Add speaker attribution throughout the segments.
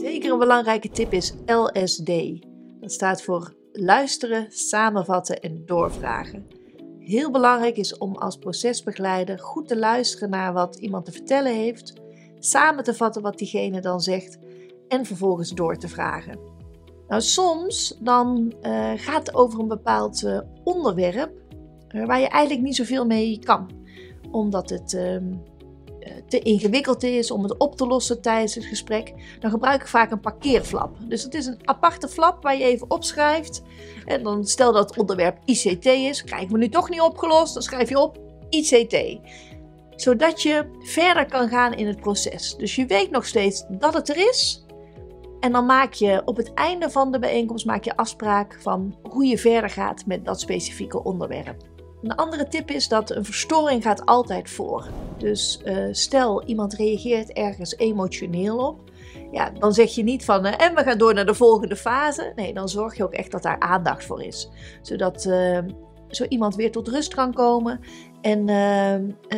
Speaker 1: Zeker een belangrijke tip is LSD. Dat staat voor luisteren, samenvatten en doorvragen. Heel belangrijk is om als procesbegeleider goed te luisteren naar wat iemand te vertellen heeft, samen te vatten wat diegene dan zegt en vervolgens door te vragen. Nou, soms dan uh, gaat het over een bepaald uh, onderwerp uh, waar je eigenlijk niet zoveel mee kan, omdat het ehm, te ingewikkeld is om het op te lossen tijdens het gesprek, dan gebruik ik vaak een parkeerflap. Dus het is een aparte flap waar je even opschrijft. En dan stel dat het onderwerp ICT is, krijgen we nu toch niet opgelost, dan schrijf je op ICT. Zodat je verder kan gaan in het proces. Dus je weet nog steeds dat het er is. En dan maak je op het einde van de bijeenkomst maak je afspraak van hoe je verder gaat met dat specifieke onderwerp. Een andere tip is dat een verstoring gaat altijd voor. Dus uh, stel iemand reageert ergens emotioneel op. Ja, dan zeg je niet van uh, en we gaan door naar de volgende fase. Nee, dan zorg je ook echt dat daar aandacht voor is. Zodat uh, zo iemand weer tot rust kan komen en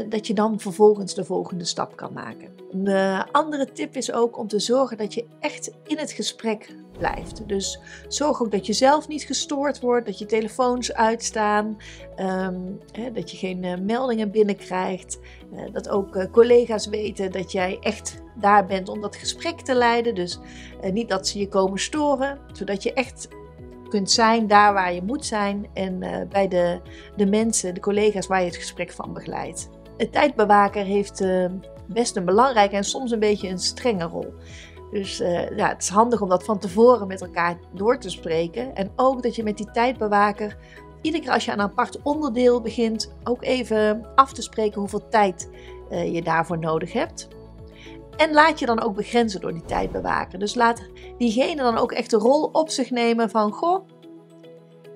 Speaker 1: dat je dan vervolgens de volgende stap kan maken. Een andere tip is ook om te zorgen dat je echt in het gesprek blijft. Dus zorg ook dat je zelf niet gestoord wordt, dat je telefoons uitstaan, um, hè, dat je geen uh, meldingen binnenkrijgt. Uh, dat ook uh, collega's weten dat jij echt daar bent om dat gesprek te leiden. Dus niet dat ze je komen storen, zodat je echt kunt zijn daar waar je moet zijn en bij de, de mensen, de collega's waar je het gesprek van begeleidt. Het tijdbewaker heeft best een belangrijke en soms een beetje een strenge rol. Dus uh, ja, het is handig om dat van tevoren met elkaar door te spreken. En ook dat je met die tijdbewaker, iedere keer als je aan een apart onderdeel begint, ook even af te spreken hoeveel tijd uh, je daarvoor nodig hebt. En laat je dan ook begrenzen door die tijdbewaker. Dus laat diegene dan ook echt de rol op zich nemen van: Goh,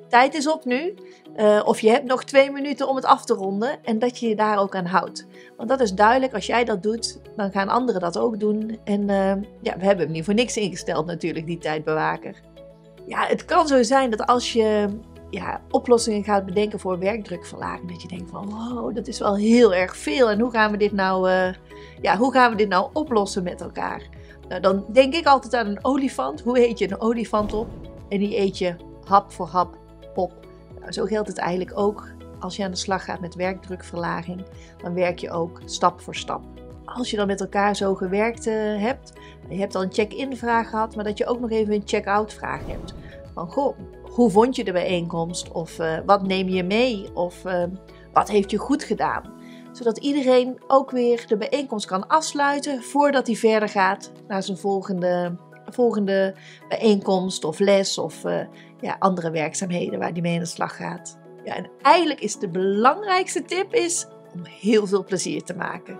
Speaker 1: tijd is op nu. Uh, of je hebt nog twee minuten om het af te ronden en dat je je daar ook aan houdt. Want dat is duidelijk, als jij dat doet, dan gaan anderen dat ook doen. En uh, ja, we hebben hem niet voor niks ingesteld natuurlijk, die tijdbewaker. Ja, het kan zo zijn dat als je ja, oplossingen gaat bedenken voor werkdrukverlaging, dat je denkt van wow, dat is wel heel erg veel. En hoe gaan we dit nou, uh, ja, hoe gaan we dit nou oplossen met elkaar? Nou, dan denk ik altijd aan een olifant. Hoe eet je een olifant op? En die eet je hap voor hap zo geldt het eigenlijk ook als je aan de slag gaat met werkdrukverlaging. Dan werk je ook stap voor stap. Als je dan met elkaar zo gewerkt uh, hebt, je hebt al een check-in vraag gehad, maar dat je ook nog even een check-out vraag hebt. Van goh, hoe vond je de bijeenkomst? Of uh, wat neem je mee? Of uh, wat heeft je goed gedaan? Zodat iedereen ook weer de bijeenkomst kan afsluiten voordat hij verder gaat naar zijn volgende volgende bijeenkomst of les of uh, ja, andere werkzaamheden waar die mee aan de slag gaat. Ja, en eigenlijk is de belangrijkste tip is om heel veel plezier te maken.